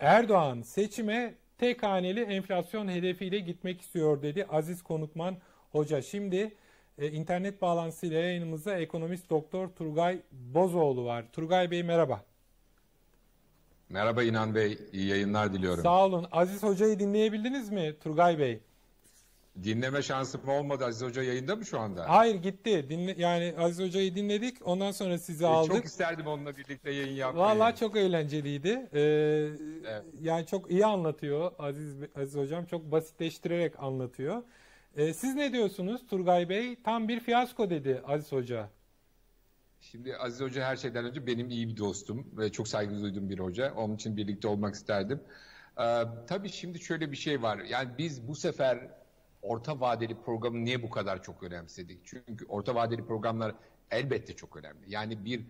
Erdoğan seçime tek haneli enflasyon hedefiyle gitmek istiyor dedi Aziz Konukman Hoca. Şimdi e, internet bağlantısıyla yayınımızda ekonomist doktor Turgay Bozoğlu var. Turgay Bey merhaba. Merhaba İnan Bey, iyi yayınlar diliyorum. Sağ olun. Aziz Hoca'yı dinleyebildiniz mi Turgay Bey? Dinleme şansım olmadı. Aziz Hoca yayında mı şu anda? Hayır gitti. Dinle, yani Aziz Hoca'yı dinledik. Ondan sonra sizi E, aldık. Çok isterdim onunla birlikte yayın yapmayı. Vallahi çok eğlenceliydi. Ee, Evet. Yani çok iyi anlatıyor Aziz Aziz hocam. Çok basitleştirerek anlatıyor. Ee, siz ne diyorsunuz Turgay Bey? Tam bir fiyasko dedi Aziz Hoca. Şimdi Aziz Hoca her şeyden önce benim iyi bir dostum ve çok saygı duyduğum bir hoca. Onun için birlikte olmak isterdim. Ee, tabii şimdi şöyle bir şey var. Yani biz bu sefer orta vadeli programı niye bu kadar çok önemsedik? Çünkü orta vadeli programlar elbette çok önemli. Yani bir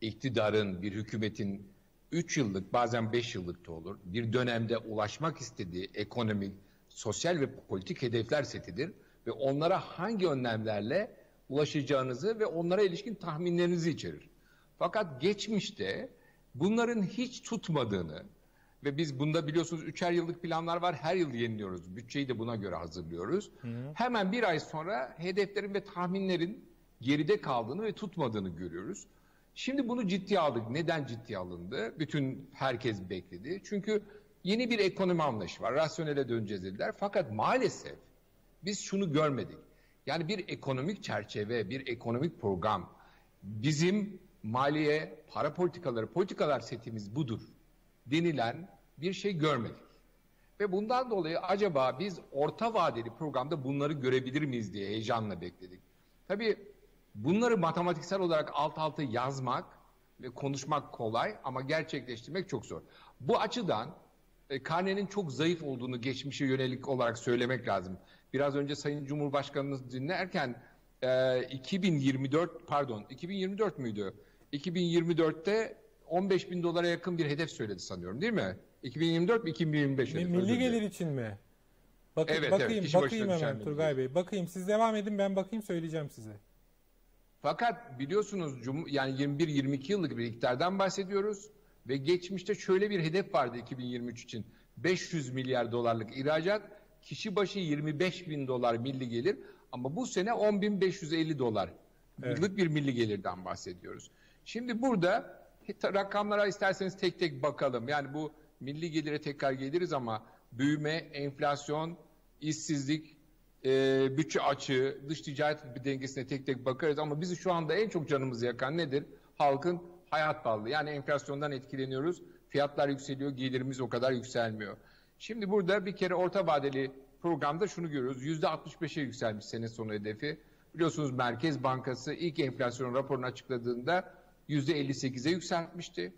iktidarın, bir hükümetin 3 yıllık bazen 5 yıllık da olur bir dönemde ulaşmak istediği ekonomik, sosyal ve politik hedefler setidir ve onlara hangi önlemlerle ulaşacağınızı ve onlara ilişkin tahminlerinizi içerir. Fakat geçmişte bunların hiç tutmadığını ve biz bunda biliyorsunuz üçer yıllık planlar var. Her yıl yeniliyoruz. Bütçeyi de buna göre hazırlıyoruz. Hemen bir ay sonra hedeflerin ve tahminlerin geride kaldığını ve tutmadığını görüyoruz. Şimdi bunu ciddiye aldık. Neden ciddiye alındı? Bütün herkes bekledi. Çünkü yeni bir ekonomi anlayışı var. Rasyonele döneceğiz dediler. Fakat maalesef biz şunu görmedik. Yani bir ekonomik çerçeve, bir ekonomik program. Bizim maliye, para politikaları, politikalar setimiz budur denilen bir şey görmedik. Ve bundan dolayı acaba biz orta vadeli programda bunları görebilir miyiz diye heyecanla bekledik. Tabii bunları matematiksel olarak alt alta yazmak ve konuşmak kolay ama gerçekleştirmek çok zor. Bu açıdan e, karnenin çok zayıf olduğunu geçmişe yönelik olarak söylemek lazım. Biraz önce Sayın Cumhurbaşkanımız dinlerken e, 2024 pardon 2024 müydü? 2024'te 15 bin dolara yakın bir hedef söyledi sanıyorum değil mi? 2024 mi 2025 Mi- hedef? Milli gelir için mi? Bakın, Evet, evet, bakayım, başına bakayım hemen Turgay. Bey. Bakayım siz devam edin ben bakayım söyleyeceğim size. Fakat biliyorsunuz yani 21-22 yıllık bir iktidardan bahsediyoruz ve geçmişte şöyle bir hedef vardı 2023 için 500 milyar dolarlık ihracat, kişi başı 25 bin dolar milli gelir ama bu sene 10.550 dolar yıllık bir milli gelirden bahsediyoruz. Şimdi burada rakamlara isterseniz tek tek bakalım. Yani bu milli gelire tekrar geliriz ama büyüme, enflasyon, işsizlik, e, bütçe açığı, dış ticaret bir dengesine tek tek bakarız ama bizi şu anda en çok canımızı yakan nedir? Halkın hayat pahalılığı. Yani enflasyondan etkileniyoruz. Fiyatlar yükseliyor, gelirimiz o kadar yükselmiyor. Şimdi burada bir kere orta vadeli programda şunu görüyoruz. %65'e yükselmiş sene sonu hedefi. Biliyorsunuz Merkez Bankası ilk enflasyon raporunu açıkladığında %58'e yükseltmişti.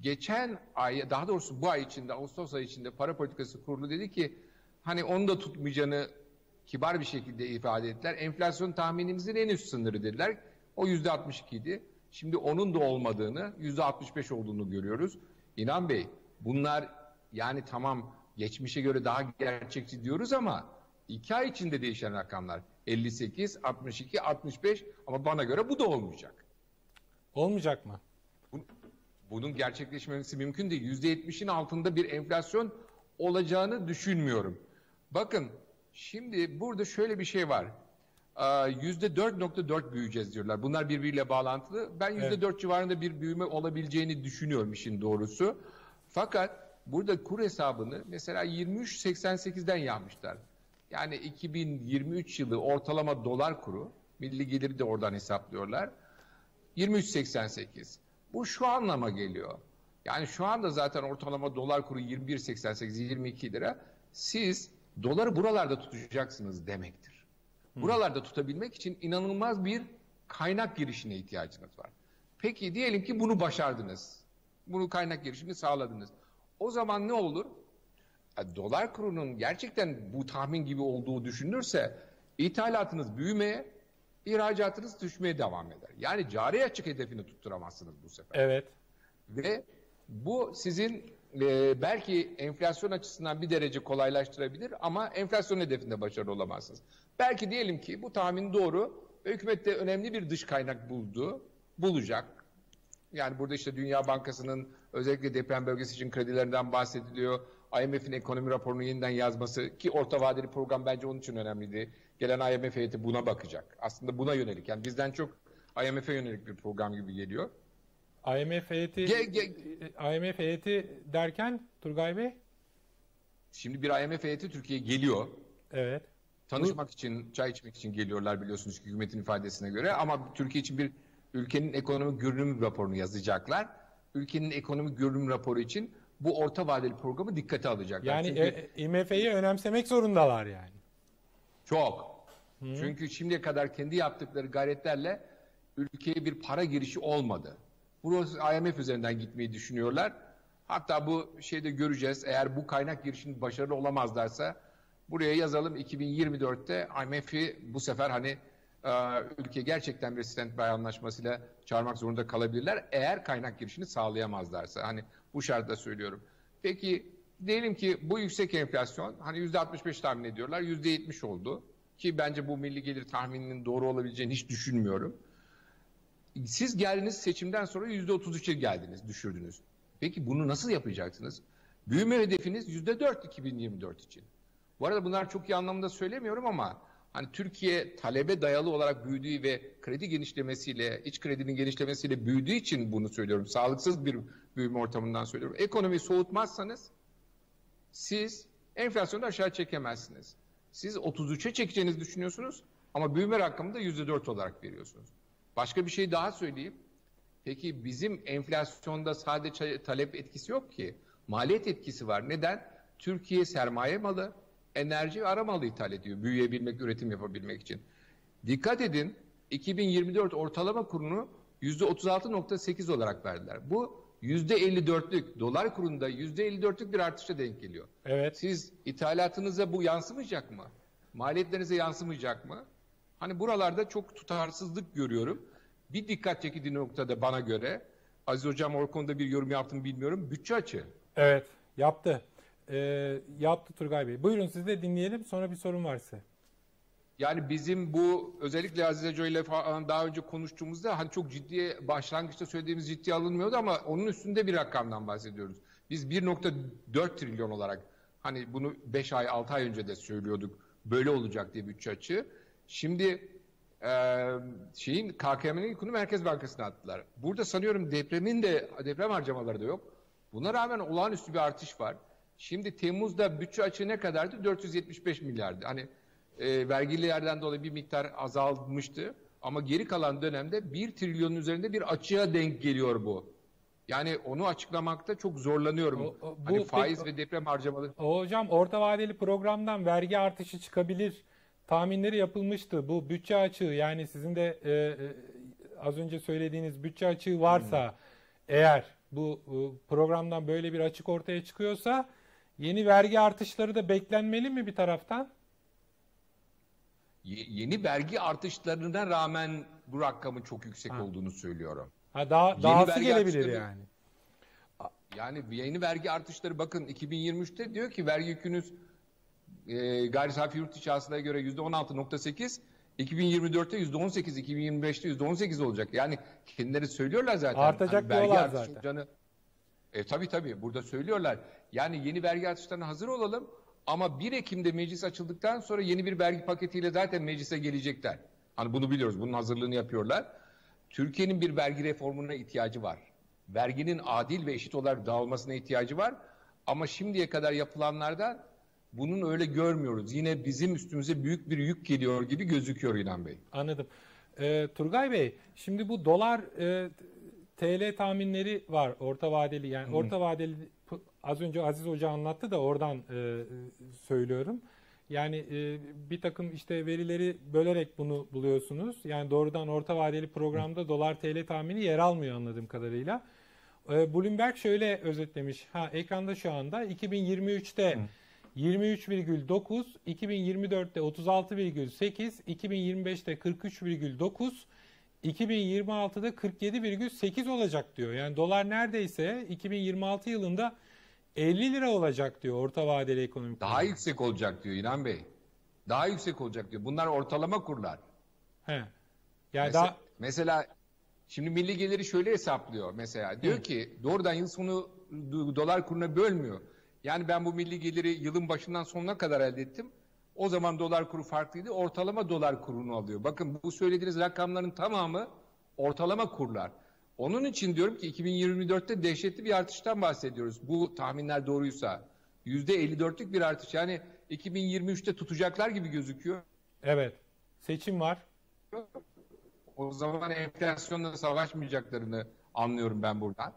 Geçen ay, daha doğrusu bu ay içinde, Ağustos ayı içinde para politikası kurulu dedi ki hani onu da tutmayacağını kibar bir şekilde ifade ettiler. Enflasyon tahminimizin en üst sınırı dediler. O yüzde 62 idi. Şimdi onun da olmadığını, yüzde 65 olduğunu görüyoruz. İnan Bey, bunlar yani tamam geçmişe göre daha gerçekçi diyoruz ama iki ay içinde değişen rakamlar. 58, 62, 65 ama bana göre bu da olmayacak. Olmayacak mı? Bu- Bunun gerçekleşmemesi mümkün değil. %70'in altında bir enflasyon olacağını düşünmüyorum. Bakın şimdi burada şöyle bir şey var. Aa, %4.4 büyüyeceğiz diyorlar. Bunlar birbiriyle bağlantılı. Ben %4 civarında bir büyüme olabileceğini düşünüyorum işin doğrusu. Fakat burada kur hesabını mesela 23.88'den yapmışlar. Yani 2023 yılı ortalama dolar kuru, milli geliri de oradan hesaplıyorlar. 23.88. Bu şu anlama geliyor. Yani şu anda zaten ortalama dolar kuru 21.88, 22 lira. Siz doları buralarda tutacaksınız demektir. Buralarda tutabilmek için inanılmaz bir kaynak girişine ihtiyacınız var. Peki diyelim ki bunu başardınız. Bunu kaynak girişini sağladınız. O zaman ne olur? E, Dolar kurunun gerçekten bu tahmin gibi olduğu düşünülürse ithalatınız büyümeye, ihracatınız düşmeye devam eder. Yani cari açık hedefini tutturamazsınız bu sefer. Evet. Ve bu sizin e, belki enflasyon açısından bir derece kolaylaştırabilir ama enflasyon hedefinde başarılı olamazsınız. Belki diyelim ki bu tahmin doğru ve hükümet de önemli bir dış kaynak buldu, bulacak. Yani burada işte Dünya Bankası'nın özellikle deprem bölgesi için kredilerinden bahsediliyor. IMF'in ekonomi raporunu yeniden yazması ki orta vadeli program bence onun için önemliydi. Gelen IMF heyeti buna bakacak. Aslında buna yönelik. Yani bizden çok IMF'e yönelik bir program gibi geliyor. IMF heyeti Ge- ge- IMF heyeti derken Turgay Bey? Şimdi bir IMF heyeti Türkiye'ye geliyor. Evet. Tanışmak için, çay içmek için geliyorlar biliyorsunuz ki hükümetin ifadesine göre. Ama Türkiye için bir ülkenin ekonomik görünüm raporunu yazacaklar. Ülkenin ekonomik görünüm raporu için bu orta vadeli programı dikkate alacaklar. Yani Çünkü e, IMF'yi önemsemek zorundalar yani. çok. Çünkü şimdiye kadar kendi yaptıkları gayretlerle ülkeye bir para girişi olmadı. Burası IMF üzerinden gitmeyi düşünüyorlar. Hatta bu şeyde göreceğiz. Eğer bu kaynak girişinin başarılı olamazlarsa buraya yazalım 2024'te IMF'i bu sefer hani e, ülke gerçekten bir standby anlaşmasıyla çağırmak zorunda kalabilirler. Eğer kaynak girişini sağlayamazlarsa. Hani bu şartla söylüyorum. Peki diyelim ki bu yüksek enflasyon hani %65 tahmin ediyorlar. %70 oldu. Ki bence bu milli gelir tahmininin doğru olabileceğini hiç düşünmüyorum. Siz geldiniz seçimden sonra %33'e geldiniz, düşürdünüz. Peki bunu nasıl yapacaksınız? Büyüme hedefiniz %4 2024 için. Bu arada bunlar çok iyi anlamda söylemiyorum ama hani Türkiye talebe dayalı olarak büyüdüğü ve kredi genişlemesiyle, iç kredinin genişlemesiyle büyüdüğü için bunu söylüyorum. Sağlıksız bir büyüme ortamından söylüyorum. Ekonomiyi soğutmazsanız siz enflasyonu aşağı çekemezsiniz. Siz 33'e çekeceğinizi düşünüyorsunuz ama büyüme rakamını da %4 olarak veriyorsunuz. Başka bir şey daha söyleyeyim. Peki bizim enflasyonda sadece talep etkisi yok ki. Maliyet etkisi var. Neden? Türkiye sermaye malı, enerji ve ara malı ithal ediyor. Büyüyebilmek, üretim yapabilmek için. Dikkat edin 2024 ortalama kurunu %36.8 olarak verdiler. Bu %54'lük, dolar kurunda %54'lük bir artışa denk geliyor. Evet. Siz ithalatınıza bu yansımayacak mı? Maliyetlerinize yansımayacak mı? Hani buralarda çok tutarsızlık görüyorum. Bir dikkat çekici noktada bana göre, Aziz Hocam o konuda bir yorum yaptım bilmiyorum, bütçe açığı. Evet. Yaptı. Ee, yaptı Turgay Bey. Buyurun siz de dinleyelim. Sonra bir sorun varsa. Yani bizim bu özellikle Aziz Hoca ile falan daha önce konuştuğumuzda hani çok ciddiye başlangıçta söylediğimiz ciddiye alınmıyordu ama onun üstünde bir rakamdan bahsediyoruz. Biz 1.4 trilyon olarak hani bunu 5 ay 6 ay önce de söylüyorduk böyle olacak diye bütçe açığı. Şimdi e, şeyin KKM'nin yükünü Merkez Bankası'na attılar. Burada sanıyorum depremin de deprem harcamaları da yok. Buna rağmen olağanüstü bir artış var. Şimdi Temmuz'da bütçe açığı ne kadardı? 475 milyardı. Hani e, vergilerden dolayı bir miktar azalmıştı. Ama geri kalan dönemde 1 trilyonun üzerinde bir açığa denk geliyor bu. Yani onu açıklamakta çok zorlanıyorum. O- o- bu hani faiz peki- ve deprem harcamaları. Hocam orta vadeli programdan vergi artışı çıkabilir tahminleri yapılmıştı. Bu bütçe açığı yani sizin de e, e, az önce söylediğiniz bütçe açığı varsa eğer bu e, programdan böyle bir açık ortaya çıkıyorsa yeni vergi artışları da beklenmeli mi bir taraftan? Ye- yeni vergi artışlarına rağmen bu rakamın çok yüksek Ha. olduğunu söylüyorum. Ha daha Yeni dahası gelebilir artışları- yani. Yani yeni vergi artışları bakın 2023'te diyor ki vergi yükünüz e, gayri safi yurt içi hasılaya göre %16.8 2024'te %18, 2025'te %18 olacak. Yani kendileri söylüyorlar zaten. Artacak Hani vergi diyorlar zaten. olacağını- E tabii tabii burada söylüyorlar. Yani yeni vergi artışlarına hazır olalım ama 1 Ekim'de meclis açıldıktan sonra yeni bir vergi paketiyle zaten meclise gelecekler. Hani bunu biliyoruz. Bunun hazırlığını yapıyorlar. Türkiye'nin bir vergi reformuna ihtiyacı var. Verginin adil ve eşit olarak dağılmasına ihtiyacı var. Ama şimdiye kadar yapılanlarda bunun öyle görmüyoruz. Yine bizim üstümüze büyük bir yük geliyor gibi gözüküyor İlhan Bey. Anladım. Ee, Turgay Bey, şimdi bu dolar e, TL tahminleri var orta vadeli yani orta vadeli az önce Aziz Hoca anlattı da oradan e, söylüyorum. Yani e, bir takım işte verileri bölerek bunu buluyorsunuz. Yani doğrudan orta vadeli programda dolar TL tahmini yer almıyor anladığım kadarıyla. E, Bloomberg şöyle özetlemiş. Ha ekranda şu anda 2023'te 23,9, 2024'te 36,8, 2025'te 43,9, 2026'da 47,8 olacak diyor. Yani dolar neredeyse 2026 yılında 50 lira olacak diyor orta vadeli ekonomik. Daha program. yüksek olacak diyor İlhan Bey. Daha yüksek olacak diyor. Bunlar ortalama kurlar. He. Yani Mesela, daha mesela Şimdi milli geliri şöyle hesaplıyor mesela. Diyor ki doğrudan yıl sonu dolar kuruna bölmüyor. Yani ben bu milli geliri yılın başından sonuna kadar elde ettim. O zaman dolar kuru farklıydı. Ortalama dolar kurunu alıyor. Bakın bu söylediğiniz rakamların tamamı ortalama kurlar. Onun için diyorum ki 2024'te dehşetli bir artıştan bahsediyoruz. Bu tahminler doğruysa. %54'lük bir artış. Yani 2023'te tutacaklar gibi gözüküyor. Evet. Seçim var. O zaman enflasyonla savaşmayacaklarını anlıyorum ben buradan.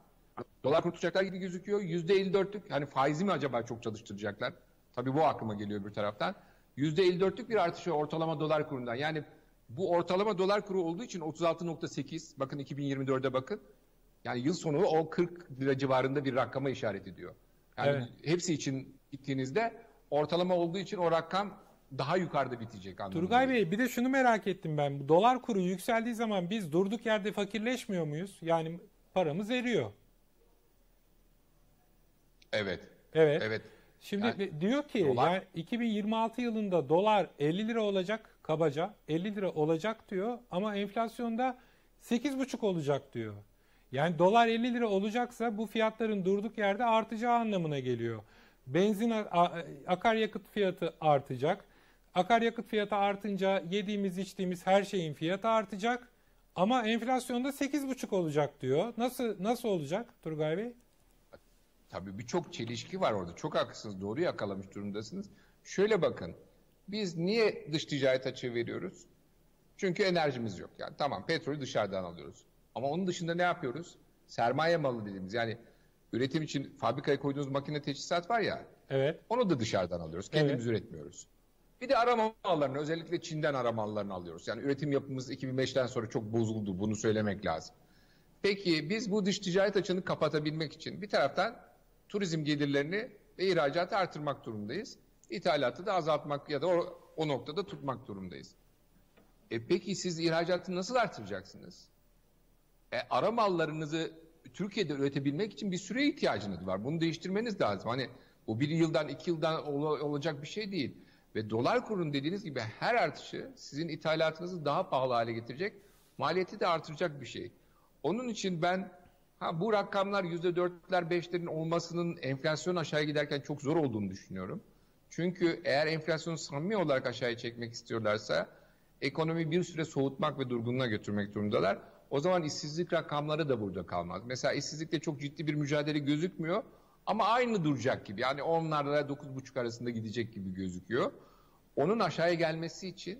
Dolar kurtulacaklar gibi gözüküyor. %54'lük hani faizi mi acaba çok çalıştıracaklar? Tabii bu aklıma geliyor bir taraftan. %54'lük bir artış ortalama dolar kurundan. Yani bu ortalama dolar kuru olduğu için 36.8 bakın 2024'de bakın. Yani yıl sonu o 40 lira civarında bir rakama işaret ediyor. Yani Evet. hepsi için gittiğinizde ortalama olduğu için o rakam daha yukarıda bitecek anlamında. Turgay Bey bir de şunu merak ettim ben. Dolar kuru yükseldiği zaman biz durduk yerde fakirleşmiyor muyuz? Yani paramız eriyor. Evet. Evet. Evet. Şimdi Yani diyor ki dolar- yani 2026 yılında dolar 50 lira olacak kabaca 50 lira olacak diyor ama enflasyonda 8,5 olacak diyor. Yani dolar 50 lira olacaksa bu fiyatların durduk yerde artacağı anlamına geliyor. Benzin akaryakıt fiyatı artacak. Akaryakıt fiyatı artınca yediğimiz içtiğimiz her şeyin fiyatı artacak. Ama enflasyonda 8,5 olacak diyor. Nasıl nasıl olacak Turgay Bey? Tabii birçok çelişki var orada. Çok haklısınız. Doğru yakalamış durumdasınız. Şöyle bakın. Biz niye dış ticaret açığı veriyoruz? Çünkü enerjimiz yok. Yani tamam petrolü dışarıdan alıyoruz. Ama onun dışında ne yapıyoruz? Sermaye malı dediğimiz yani üretim için fabrikaya koyduğunuz makine teçhizat var ya Evet. onu da dışarıdan alıyoruz. Kendimiz üretmiyoruz. Bir de arama mallarını özellikle Çin'den arama mallarını alıyoruz. Yani üretim yapımız 2005'ten sonra çok bozuldu. Bunu söylemek lazım. Peki biz bu dış ticaret açığını kapatabilmek için bir taraftan turizm gelirlerini ve ihracatı artırmak durumundayız. İthalatı da azaltmak ya da o, o noktada tutmak durumundayız. E peki siz ihracatı nasıl artıracaksınız? E, ara mallarınızı Türkiye'de üretebilmek için bir süre ihtiyacınız var. Bunu değiştirmeniz lazım. Hani bu bir yıldan iki yıldan ol- olacak bir şey değil. Ve dolar kurun dediğiniz gibi her artışı sizin ithalatınızı daha pahalı hale getirecek. Maliyeti de artıracak bir şey. Onun için ben ha, bu rakamlar %4'ler 5'lerin olmasının enflasyon aşağıya giderken çok zor olduğunu düşünüyorum. Çünkü eğer enflasyonu samimi olarak aşağıya çekmek istiyorlarsa ekonomi bir süre soğutmak ve durgunluğa götürmek durumundalar. O zaman işsizlik rakamları da burada kalmaz. Mesela işsizlikte çok ciddi bir mücadele gözükmüyor ama aynı duracak gibi. Yani onlarla 9,5 arasında gidecek gibi gözüküyor. Onun aşağıya gelmesi için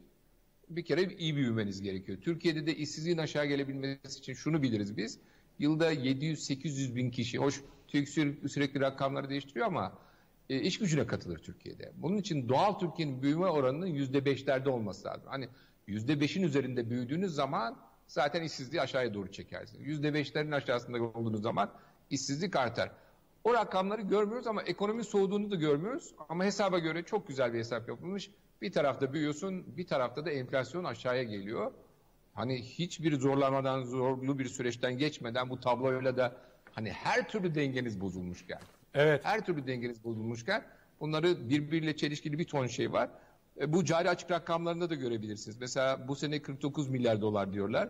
bir kere iyi büyümeniz gerekiyor. Türkiye'de de işsizliğin aşağı gelebilmesi için şunu biliriz biz. Yılda 700-800 bin kişi, hoş TÜİK sürekli, rakamları değiştiriyor ama e, iş gücüne katılır Türkiye'de. Bunun için doğal Türkiye'nin büyüme oranının %5'lerde olması lazım. Hani %5'in üzerinde büyüdüğünüz zaman zaten işsizliği aşağıya doğru çekersiniz. %5'lerin aşağısında olduğunuz zaman işsizlik artar. O rakamları görmüyoruz ama ekonomi soğuduğunu da görmüyoruz. Ama hesaba göre çok güzel bir hesap yapılmış. Bir tarafta büyüyorsun, bir tarafta da enflasyon aşağıya geliyor. Hani hiçbir zorlamadan, zorlu bir süreçten geçmeden bu tabloyla da hani her türlü dengeniz bozulmuşken, Evet. her türlü dengeniz bozulmuşken bunları birbiriyle çelişkili bir ton şey var. E, bu cari açık rakamlarında da görebilirsiniz. Mesela bu sene 49 milyar dolar diyorlar.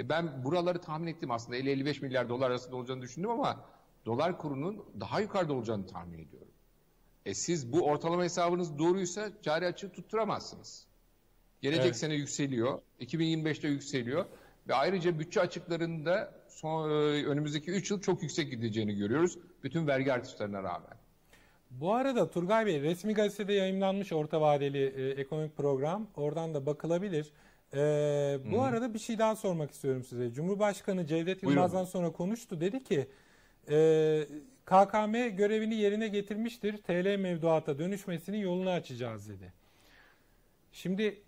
E, ben buraları tahmin ettim aslında 50-55 milyar dolar arasında olacağını düşündüm ama dolar kurunun daha yukarıda olacağını tahmin ediyorum. E siz bu ortalama hesabınız doğruysa cari açığı tutturamazsınız. Gelecek Evet. sene yükseliyor. 2025'te yükseliyor. Ve ayrıca bütçe açıklarında son, e, önümüzdeki 3 yıl çok yüksek gideceğini görüyoruz. Bütün vergi artışlarına rağmen. Bu arada Turgay Bey resmi gazetede yayınlanmış orta vadeli e, ekonomik program. Oradan da bakılabilir. E, bu arada bir şey daha sormak istiyorum size. Cumhurbaşkanı Cevdet. Yılmaz'dan sonra konuştu. Dedi ki e, KKM görevini yerine getirmiştir. TL mevduata dönüşmesinin yolunu açacağız dedi. Şimdi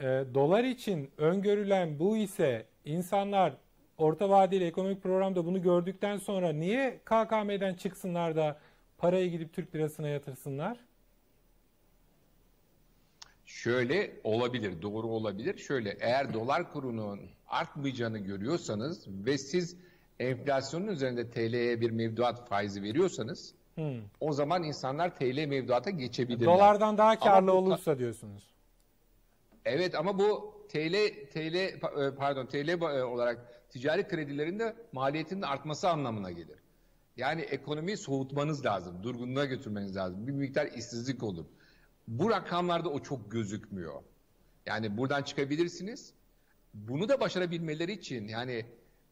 e, dolar için öngörülen bu ise insanlar orta vadeli ekonomik programda bunu gördükten sonra niye KKM'den çıksınlar da parayı gidip Türk lirasına yatırsınlar? Şöyle olabilir, doğru olabilir. Şöyle eğer dolar kurunun artmayacağını görüyorsanız ve siz enflasyonun üzerinde TL'ye bir mevduat faizi veriyorsanız Hmm. o zaman insanlar TL mevduata geçebilirler. Dolardan daha karlı olursa diyorsunuz. Evet ama bu TL TL e, pardon TL e, olarak ticari kredilerin de maliyetinin artması anlamına gelir. Yani ekonomiyi soğutmanız lazım, durgunluğa götürmeniz lazım. Bir miktar işsizlik olur. Bu rakamlarda o çok gözükmüyor. Yani buradan çıkabilirsiniz. Bunu da başarabilmeleri için yani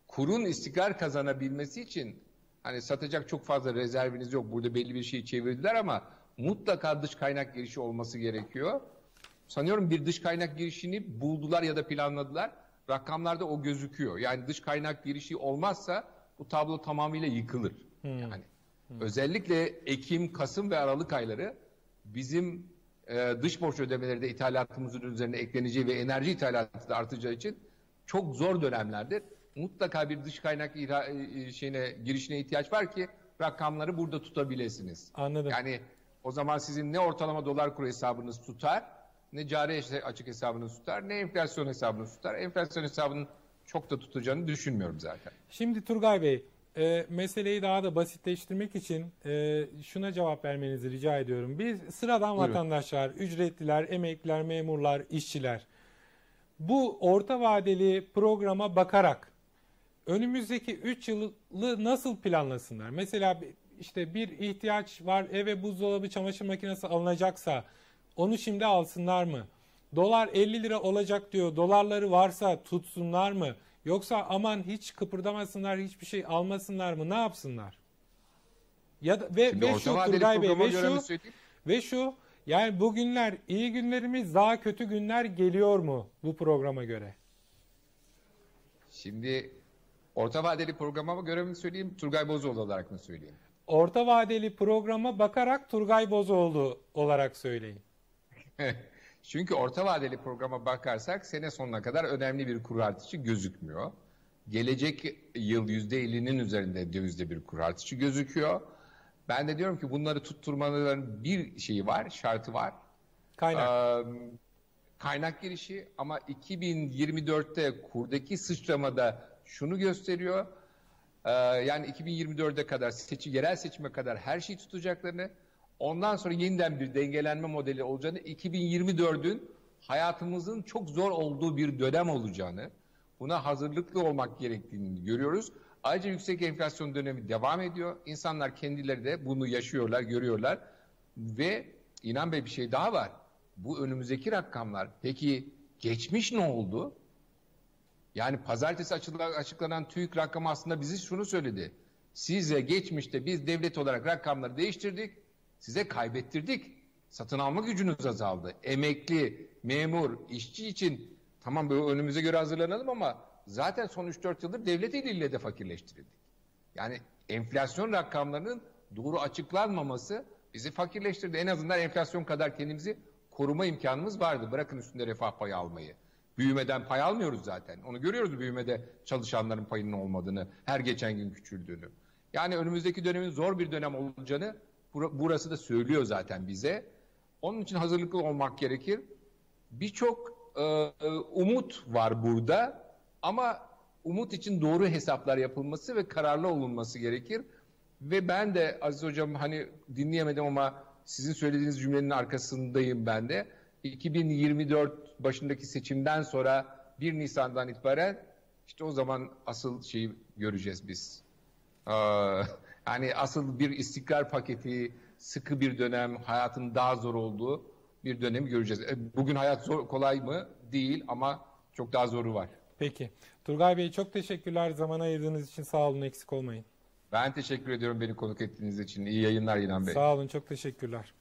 kurun istikrar kazanabilmesi için hani satacak çok fazla rezerviniz yok. Burada belli bir şeyi çevirdiler ama mutlaka dış kaynak girişi olması gerekiyor. Sanıyorum bir dış kaynak girişini buldular ya da planladılar. Rakamlarda o gözüküyor. Yani dış kaynak girişi olmazsa bu tablo tamamıyla yıkılır. Yani özellikle Ekim, Kasım ve Aralık ayları bizim e, dış borç ödemeleri de ithalatımızın üzerine ekleneceği ve enerji ithalatı da artacağı için çok zor dönemlerdir. Mutlaka bir dış kaynak ihra- e, şeyine girişine ihtiyaç var ki rakamları burada tutabilirsiniz. Anladım. Yani o zaman sizin ne ortalama dolar kuru hesabınız tutar, ne cari açık hesabınız tutar, ne enflasyon hesabınız tutar. Enflasyon hesabının çok da tutacağını düşünmüyorum zaten. Şimdi Turgay Bey, e, meseleyi daha da basitleştirmek için e, şuna cevap vermenizi rica ediyorum. Biz sıradan Buyurun. vatandaşlar, ücretliler, emekliler, memurlar, işçiler bu orta vadeli programa bakarak önümüzdeki 3 yılı nasıl planlasınlar? Mesela işte bir ihtiyaç var eve buzdolabı çamaşır makinesi alınacaksa onu şimdi alsınlar mı? Dolar 50 lira olacak diyor. Dolarları varsa tutsunlar mı? Yoksa aman hiç kıpırdamasınlar, hiçbir şey almasınlar mı? Ne yapsınlar? Ya da ve, Şimdi ve şu Turgay Bey ve şu ve şu yani bu günler iyi günlerimiz daha kötü günler geliyor mu bu programa göre? Şimdi orta vadeli programa göre mi söyleyeyim, Turgay Bozoğlu olarak mı söyleyeyim? Orta vadeli programa bakarak Turgay Bozoğlu olarak söyleyin. Çünkü orta vadeli programa bakarsak sene sonuna kadar önemli bir kur artışı gözükmüyor. Gelecek yıl %50'nin üzerinde dövizde bir kur artışı gözüküyor. Ben de diyorum ki bunları tutturmaların bir şeyi var, şartı var. Kaynak. Ee, kaynak girişi ama 2024'te kurdaki sıçramada şunu gösteriyor. Ee, yani 2024'e kadar seçi, yerel seçime kadar her şeyi tutacaklarını ondan sonra yeniden bir dengelenme modeli olacağını 2024'ün hayatımızın çok zor olduğu bir dönem olacağını buna hazırlıklı olmak gerektiğini görüyoruz. Ayrıca yüksek enflasyon dönemi devam ediyor. İnsanlar kendileri de bunu yaşıyorlar, görüyorlar. Ve inan Bey bir şey daha var. Bu önümüzdeki rakamlar peki geçmiş ne oldu? Yani pazartesi açıklanan, TÜİK rakamı aslında bizi şunu söyledi. Size geçmişte biz devlet olarak rakamları değiştirdik, size kaybettirdik. Satın alma gücünüz azaldı. Emekli, memur, işçi için tamam böyle önümüze göre hazırlanalım ama zaten son 3-4 yıldır devlet eliyle de fakirleştirildik. Yani enflasyon rakamlarının doğru açıklanmaması bizi fakirleştirdi. En azından enflasyon kadar kendimizi koruma imkanımız vardı. Bırakın üstünde refah payı almayı. Büyümeden pay almıyoruz zaten. Onu görüyoruz büyümede çalışanların payının olmadığını, her geçen gün küçüldüğünü. Yani önümüzdeki dönemin zor bir dönem olacağını burası da söylüyor zaten bize. Onun için hazırlıklı olmak gerekir. Birçok e, e, umut var burada ama umut için doğru hesaplar yapılması ve kararlı olunması gerekir. Ve ben de Aziz Hocam hani dinleyemedim ama sizin söylediğiniz cümlenin arkasındayım ben de. 2024 başındaki seçimden sonra 1 Nisan'dan itibaren işte o zaman asıl şeyi göreceğiz biz. Ee, yani asıl bir istikrar paketi, sıkı bir dönem, hayatın daha zor olduğu bir dönemi göreceğiz. E, Bugün hayat zor, kolay mı? Değil ama çok daha zoru var. Peki. Turgay Bey çok teşekkürler. Zaman ayırdığınız için sağ olun. Eksik olmayın. Ben teşekkür ediyorum beni konuk ettiğiniz için. İyi yayınlar İnan Bey. Sağ olun. Çok teşekkürler.